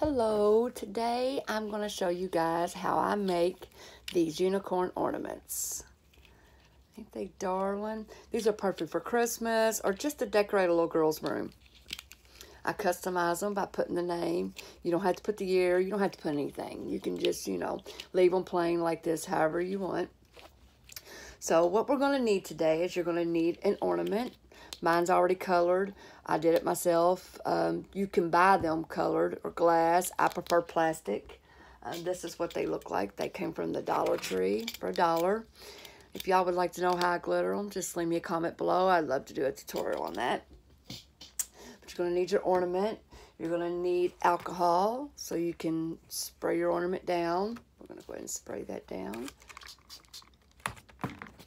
Hello, today I'm going to show you guys how I make these unicorn ornaments. Ain't they darling? These are perfect for Christmas or just to decorate a little girl's room. I customize them by putting the name. You don't have to put the year. You don't have to put anything. You can just, you know, leave them plain like this however you want. So what we're going to need today is you're going to need an ornament. Mine's already colored. I did it myself. Um, you can buy them colored or glass. I prefer plastic. Uh, this is what they look like. They came from the Dollar Tree for a dollar. If y'all would like to know how I glitter them, just leave me a comment below. I'd love to do a tutorial on that. But you're going to need your ornament. You're going to need alcohol so you can spray your ornament down. We're going to go ahead and spray that down.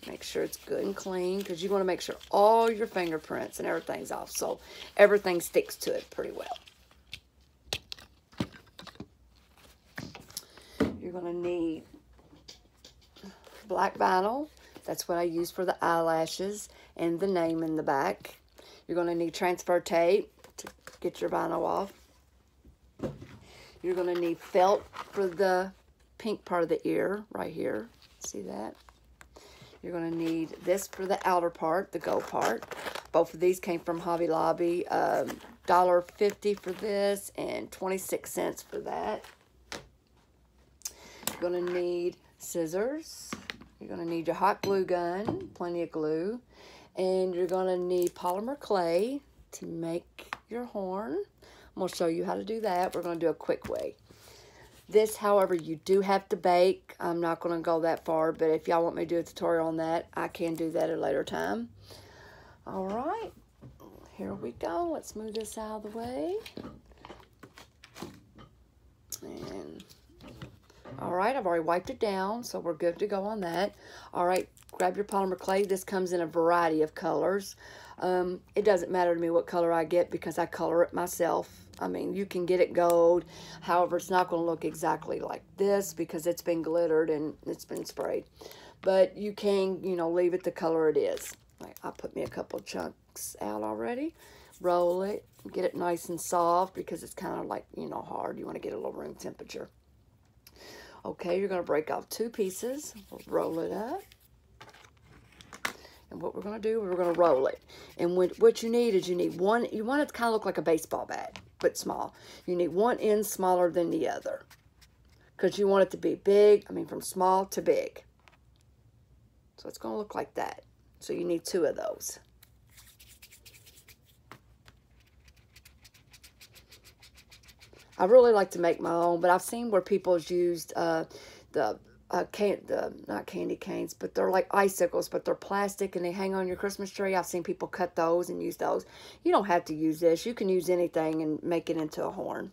Make sure it's good and clean because you want to make sure all your fingerprints and everything's off so everything sticks to it pretty well. You're going to need black vinyl. That's what I use for the eyelashes and the name in the back. You're going to need transfer tape to get your vinyl off. You're going to need felt for the pink part of the ear right here. See that? You're going to need this for the outer part, the gold part. Both of these came from Hobby Lobby. Um, $1.50 for this and 26 cents for that. You're going to need scissors. You're going to need your hot glue gun, plenty of glue. And you're going to need polymer clay to make your horn. I'm going to show you how to do that. We're going to do a quick way. This, however, you do have to bake. I'm not going to go that far, but if y'all want me to do a tutorial on that, I can do that at a later time. All right, here we go. Let's move this out of the way. And, all right, I've already wiped it down, so we're good to go on that. All right, grab your polymer clay. This comes in a variety of colors. Um, it doesn't matter to me what color I get because I color it myself. I mean, you can get it gold. However, it's not going to look exactly like this because it's been glittered and it's been sprayed. But you can, you know, leave it the color it is. Right, I put me a couple chunks out already. Roll it. Get it nice and soft because it's kind of like, you know, hard. You want to get a little room temperature. Okay, you're going to break off two pieces. Roll it up. And what we're going to do, we're going to roll it. And what, what you need is you need one, you want it to kind of look like a baseball bat, but small. You need one end smaller than the other. Because you want it to be big, I mean from small to big. So it's going to look like that. So you need two of those. I really like to make my own, but I've seen where people's used uh, the uh, can the not candy canes, but they're like icicles, but they're plastic and they hang on your Christmas tree. I've seen people cut those and use those. You don't have to use this. You can use anything and make it into a horn.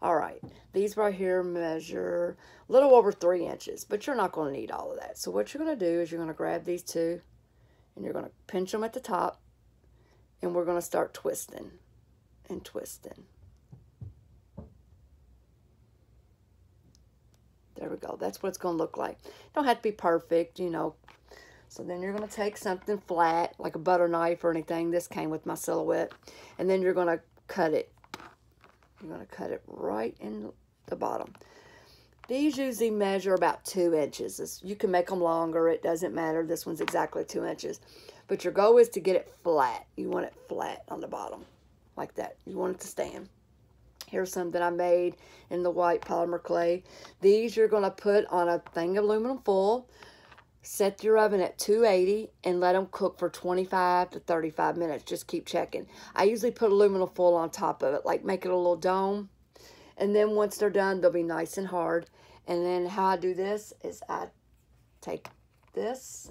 All right, these right here measure a little over three inches, but you're not going to need all of that. So what you're going to do is you're going to grab these two and you're going to pinch them at the top and we're going to start twisting and twisting. There we go. That's what it's going to look like. Don't have to be perfect, you know. So then you're going to take something flat, like a butter knife or anything. This came with my silhouette. And then you're going to cut it. You're going to cut it right in the bottom. These usually measure about two inches. You can make them longer. It doesn't matter. This one's exactly two inches. But your goal is to get it flat. You want it flat on the bottom, like that. You want it to stand. Here's some that I made in the white polymer clay. These you're going to put on a thing of aluminum foil. Set your oven at 280 and let them cook for 25 to 35 minutes. Just keep checking. I usually put aluminum foil on top of it, like make it a little dome. And then once they're done, they'll be nice and hard. And then how I do this is I take this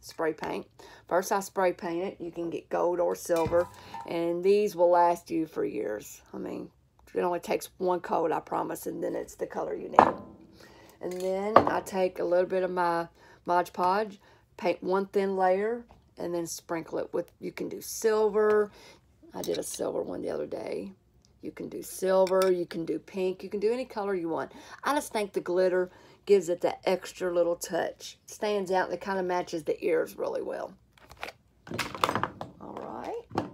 spray paint. First I spray paint it. You can get gold or silver. And these will last you for years. I mean, it only takes one coat, I promise, and then it's the color you need. And then I take a little bit of my Mod Podge, paint one thin layer, and then sprinkle it with, you can do silver. I did a silver one the other day. You can do silver, you can do pink, you can do any color you want. I just think the glitter gives it that extra little touch. Stands out and it kind of matches the ears really well. All right.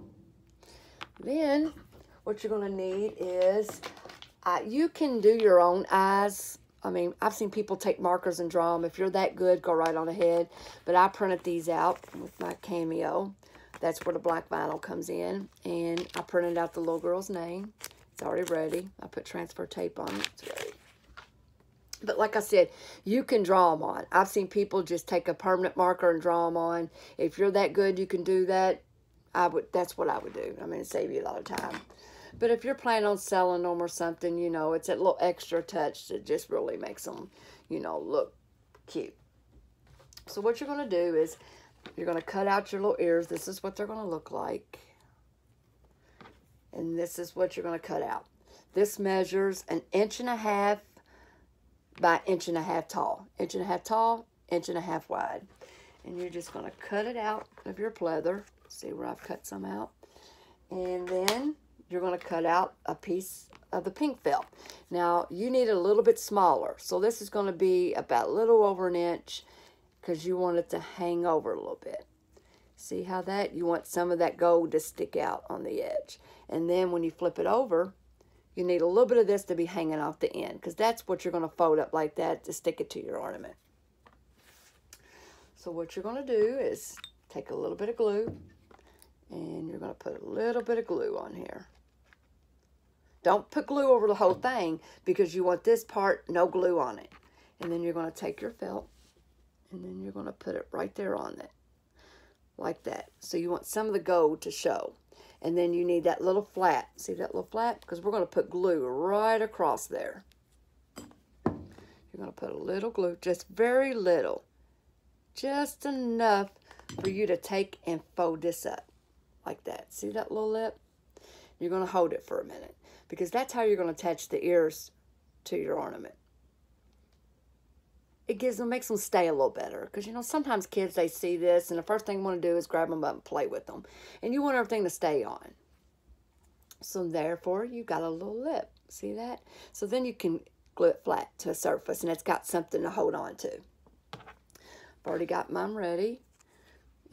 Then what you're going to need is, uh, you can do your own eyes. I mean, I've seen people take markers and draw them. If you're that good, go right on ahead. But I printed these out with my Cameo. That's where the black vinyl comes in. And I printed out the little girl's name. It's already ready. I put transfer tape on it. It's ready. But like I said, you can draw them on. I've seen people just take a permanent marker and draw them on. If you're that good, you can do that. I would. That's what I would do. I mean, it save you a lot of time. But if you're planning on selling them or something, you know, it's a little extra touch that just really makes them, you know, look cute. So what you're going to do is you're going to cut out your little ears. This is what they're going to look like. And this is what you're going to cut out. This measures an inch and a half by inch and a half tall. Inch and a half tall, inch and a half wide. And you're just going to cut it out of your pleather. See where I've cut some out. And then you're going to cut out a piece of the pink felt. Now, you need a little bit smaller. So this is going to be about a little over an inch because you want it to hang over a little bit. See how that? You want some of that gold to stick out on the edge. And then when you flip it over, you need a little bit of this to be hanging off the end because that's what you're going to fold up like that to stick it to your ornament. So what you're going to do is take a little bit of glue and you're going to put a little bit of glue on here. Don't put glue over the whole thing because you want this part, no glue on it. And then you're going to take your felt and then you're going to put it right there on it like that. So you want some of the gold to show. And then you need that little flat. See that little flat? Because we're going to put glue right across there. You're going to put a little glue, just very little. Just enough for you to take and fold this up like that. See that little lip? You're going to hold it for a minute because that's how you're going to attach the ears to your ornament. It gives them, makes them stay a little better. Because, you know, sometimes kids, they see this and the first thing they want to do is grab them up and play with them. And you want everything to stay on. So, therefore, you got a little lip. See that? So then you can glue it flat to a surface and it's got something to hold on to. I've already got mine ready.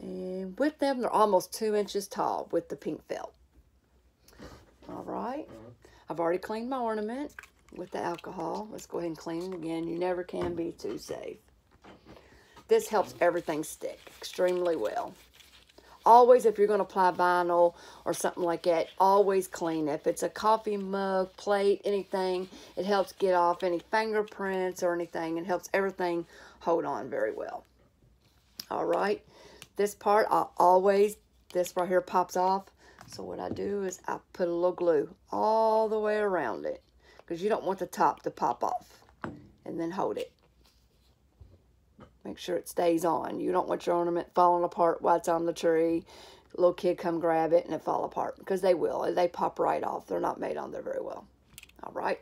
And with them, they're almost two inches tall with the pink felt. All right. Uh-huh. I've already cleaned my ornament with the alcohol. Let's go ahead and clean it again. You never can be too safe. This helps everything stick extremely well. Always, if you're going to apply vinyl or something like that, always clean. If it's a coffee mug, plate, anything, it helps get off any fingerprints or anything. It helps everything hold on very well. All right. This part, I always, this right here pops off. So what I do is I put a little glue all the way around it because you don't want the top to pop off and then hold it. Make sure it stays on. You don't want your ornament falling apart while it's on the tree. little kid come grab it and it fall apart because they will. They pop right off. They're not made on there very well. All right.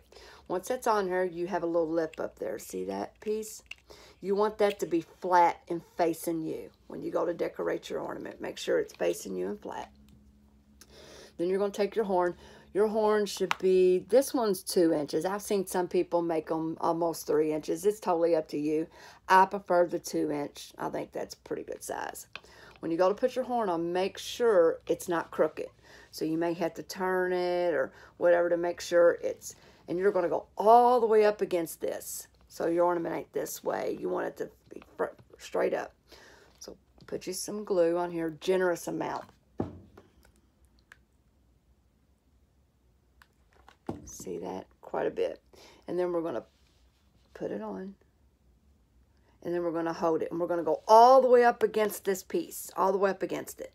Once that's on here, you have a little lip up there. See that piece? You want that to be flat and facing you when you go to decorate your ornament. Make sure it's facing you and flat. Then you're going to take your horn. Your horn should be, this one's two inches. I've seen some people make them almost three inches. It's totally up to you. I prefer the two inch. I think that's pretty good size. When you go to put your horn on, make sure it's not crooked. So you may have to turn it or whatever to make sure it's, and you're going to go all the way up against this. So your ornament ain't this way. You want it to be straight up. So put you some glue on here, generous amount. See that? Quite a bit. And then we're going to put it on. And then we're going to hold it. And we're going to go all the way up against this piece. All the way up against it.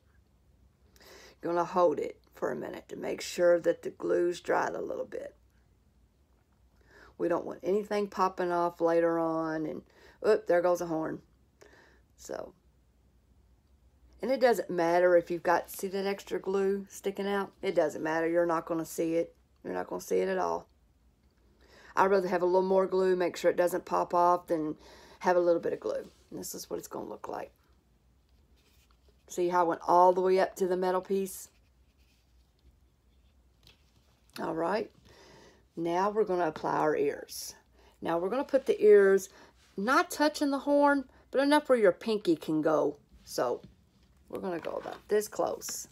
You're going to hold it for a minute to make sure that the glue's dried a little bit. We don't want anything popping off later on. And, oop, there goes a horn. So, and it doesn't matter if you've got, see that extra glue sticking out? It doesn't matter. You're not going to see it. You're not going to see it at all. I'd rather have a little more glue, make sure it doesn't pop off, than have a little bit of glue. And this is what it's going to look like. See how I went all the way up to the metal piece? All right. Now we're going to apply our ears. Now we're going to put the ears not touching the horn, but enough where your pinky can go. So we're going to go about this close.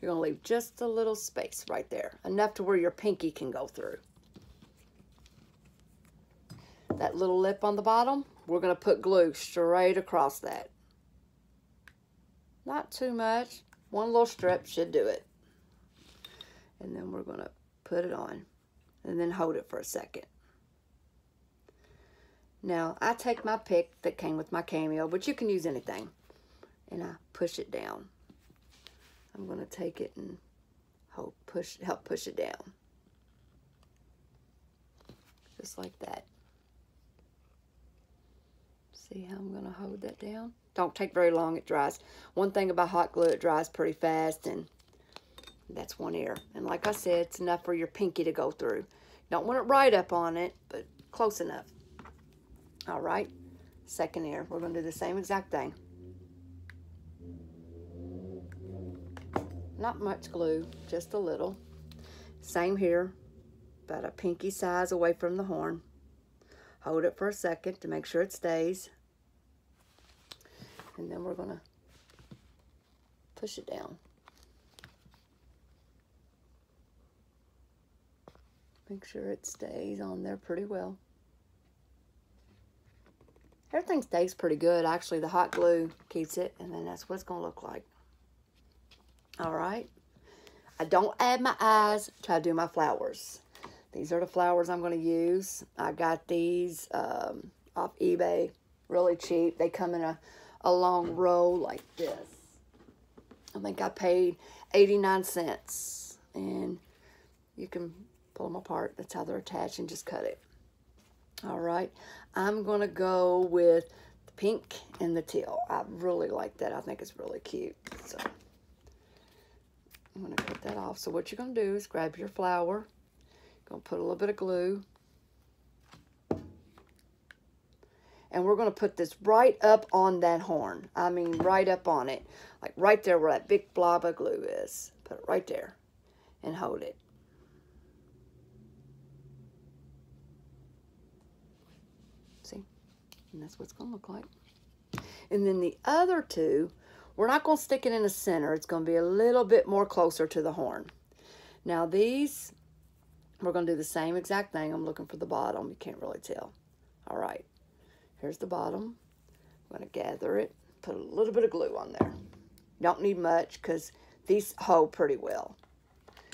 You're going to leave just a little space right there, enough to where your pinky can go through. That little lip on the bottom, we're going to put glue straight across that. Not too much. One little strip should do it. And then we're going to put it on and then hold it for a second. Now, I take my pick that came with my Cameo, but you can use anything. And I push it down. I'm going to take it and help push, help push it down. Just like that. See how I'm going to hold that down? Don't take very long, it dries. One thing about hot glue, it dries pretty fast, and that's one ear. And like I said, it's enough for your pinky to go through. Don't want it right up on it, but close enough. All right, second ear. We're going to do the same exact thing. Not much glue, just a little. Same here, about a pinky size away from the horn. Hold it for a second to make sure it stays. And then we're to push it down. Make sure it stays on there pretty well. Everything stays pretty good. Actually, the hot glue keeps it, and then that's what it's to look like. All right. I don't add my eyes. Try to do my flowers. These are the flowers I'm going to use. I got these um, off eBay. Really cheap. They come in a, a long row like this. I think I paid 89 cents. And you can pull them apart. That's how they're attached and just cut it. All right. I'm going to go with the pink and the teal. I really like that. I think it's really cute. So I'm going to cut that off. So what you're going to do is grab your flower. Going to put a little bit of glue. And we're going to put this right up on that horn. I mean, right up on it. Like right there where that big blob of glue is. Put it right there. And hold it. See? And that's what it's going to look like. And then the other two, we're not going to stick it in the center. It's going to be a little bit more closer to the horn. Now these, we're going to do the same exact thing. I'm looking for the bottom. You can't really tell. All right. Here's the bottom. I'm going to gather it. Put a little bit of glue on there. Don't need much because these hold pretty well.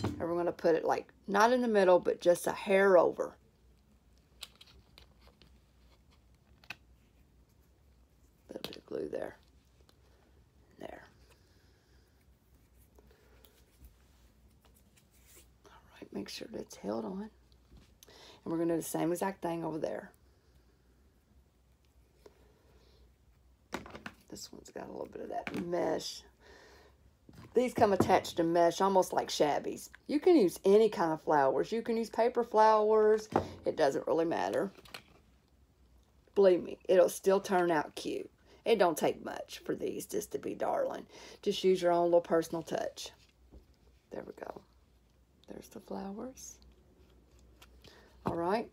And we're going to put it like, not in the middle, but just a hair over. A little bit of glue there. All right, make sure that's held on. And we're going to do the same exact thing over there. This one's got a little bit of that mesh. These come attached to mesh, almost like shabbies. You can use any kind of flowers. You can use paper flowers. It doesn't really matter. Believe me, it'll still turn out cute. It don't take much for these just to be darling. Just use your own little personal touch. There we go. There's the flowers. All right.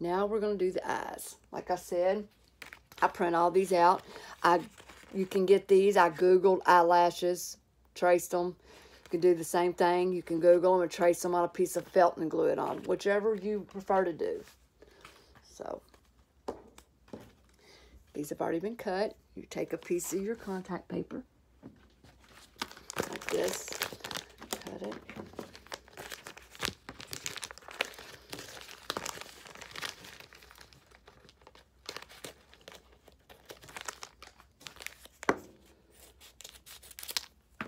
Now we're going to do the eyes. Like I said, I print all these out. I, You can get these. I Googled eyelashes, traced them. You can do the same thing. You can Google them and trace them on a piece of felt and glue it on. Whichever you prefer to do. So, these have already been cut. You take a piece of your contact paper, like this, cut it.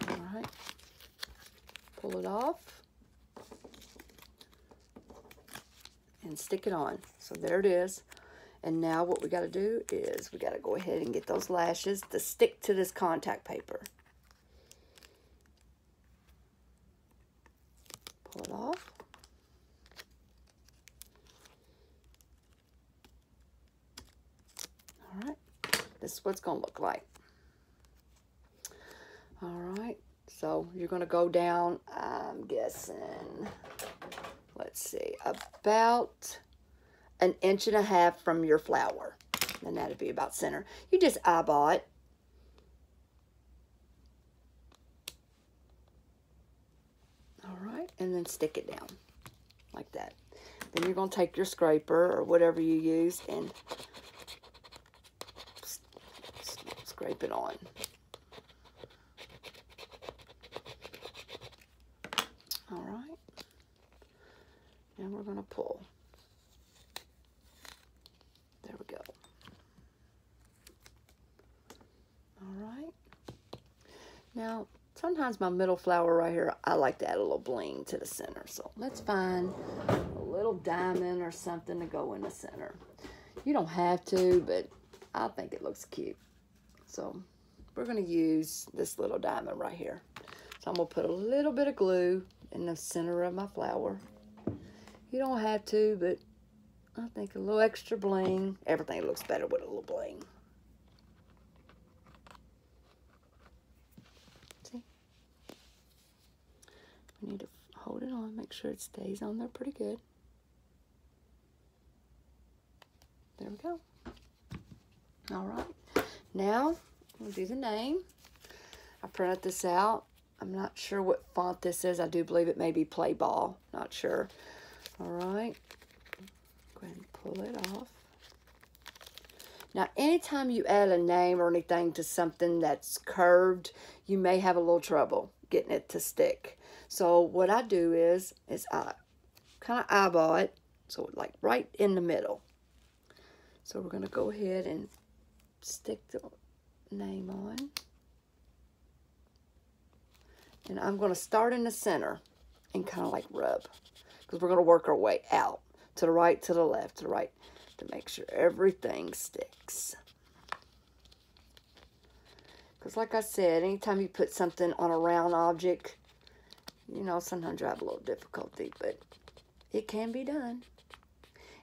All right, pull it off and stick it on. So there it is. And now what we got to do is we got to go ahead and get those lashes to stick to this contact paper. Pull it off. All right, this is what it's going to look like. All right, so you're going to go down, I'm guessing, let's see, about an inch and a half from your flower. And that'd be about center. You just eyeball it. All right, and then stick it down like that. Then you're going to take your scraper or whatever you use and scrape it on. All right. Now we're going to pull. There we go. All right. Now, sometimes my middle flower right here, I like to add a little bling to the center. So let's find a little diamond or something to go in the center. You don't have to, but I think it looks cute. So we're going to use this little diamond right here. So I'm going to put a little bit of glue in the center of my flower. You don't have to, but I think a little extra bling. Everything looks better with a little bling. See? We need to hold it on, make sure it stays on there pretty good. There we go. All right. Now, we'll do the name. I printed this out. I'm not sure what font this is. I do believe it may be Play Ball. Not sure. All right. Go ahead and pull it off. Now, anytime you add a name or anything to something that's curved, you may have a little trouble getting it to stick. So what I do is, is I kind of eyeball it, so like right in the middle. So we're going to go ahead and stick the name on. And I'm going to start in the center and kind of like rub. Because we're going to work our way out. To the right, to the left, to the right. To make sure everything sticks. Because like I said, anytime you put something on a round object, you know, sometimes you have a little difficulty. But it can be done.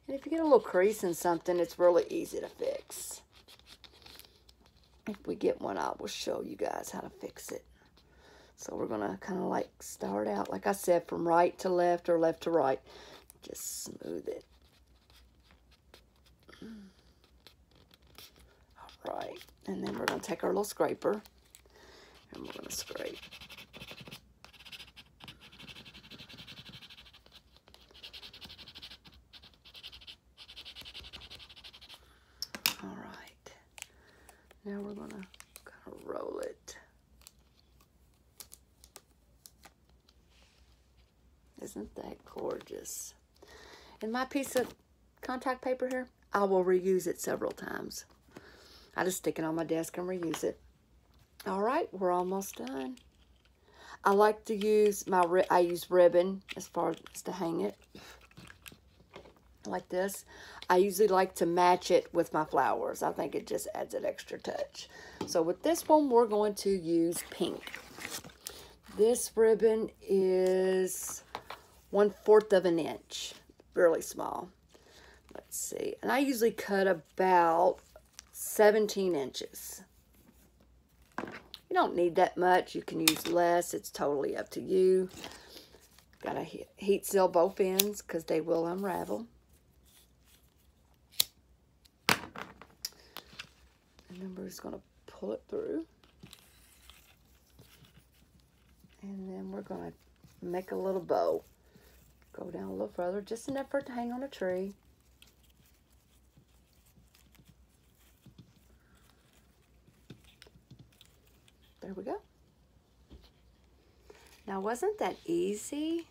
And if you get a little crease in something, it's really easy to fix. If we get one, I will show you guys how to fix it. So we're going to kind of like start out, like I said, from right to left or left to right. Just smooth it. All right. And then we're going to take our little scraper and we're going to scrape. All right. Now we're going to kind of roll it. Isn't that gorgeous? And my piece of contact paper here, I will reuse it several times. I just stick it on my desk and reuse it. All right, we're almost done. I like to use my, I use ribbon as far as to hang it like this. I usually like to match it with my flowers. I think it just adds an extra touch. So with this one, we're going to use pink. This ribbon is one fourth of an inch, really small. Let's see. And I usually cut about 17 inches. You don't need that much. You can use less. It's totally up to you. Got to heat seal both ends because they will unravel. and then we're just going to pull it through. And then we're going to make a little bow. Go down a little further, just enough for it to hang on a tree. There we go. Now, wasn't that easy?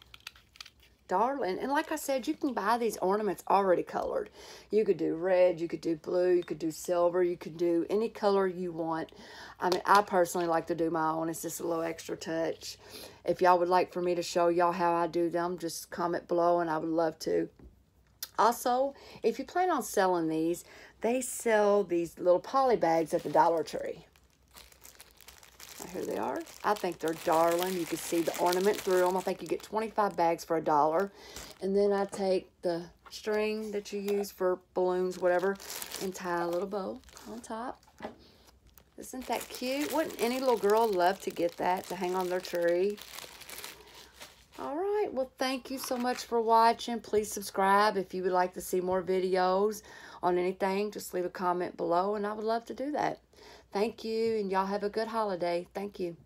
Darling. And like I said, you can buy these ornaments already colored. You could do red, you could do blue, you could do silver, you could do any color you want. I mean, I personally like to do my own. It's just a little extra touch. If y'all would like for me to show y'all how I do them, just comment below and I would love to. Also, if you plan on selling these, they sell these little poly bags at the Dollar Tree. Here they are. I think they're darling. You can see the ornament through them. I think you get 25 bags for a dollar. And then I take the string that you use for balloons, whatever, and tie a little bow on top. Isn't that cute? Wouldn't any little girl love to get that to hang on their tree? All right. Well, thank you so much for watching. Please subscribe if you would like to see more videos on anything. Just leave a comment below, and I would love to do that. Thank you, and y'all have a good holiday. Thank you.